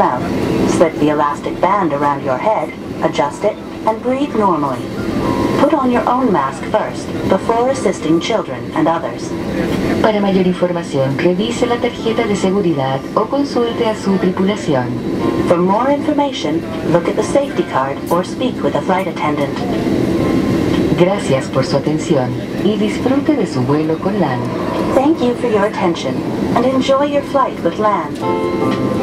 mouth. Slip the elastic band around your head, adjust it, and breathe normally. Put on your own mask first, before assisting children and others. Para mayor información, revise la tarjeta de seguridad o consulte a su tripulación. For more information, look at the safety card or speak with a flight attendant. Gracias por su atención y disfrute de su vuelo con LAN. Thank you for your attention and enjoy your flight with LAN.